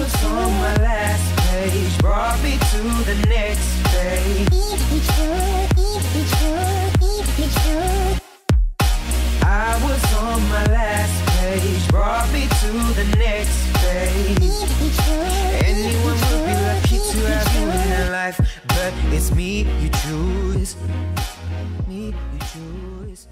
was on my last page brought me to the next phase. I was on my last page, brought me to the next phase. Anyone would be lucky to have you in their life, but it's me you choose. Me you choose.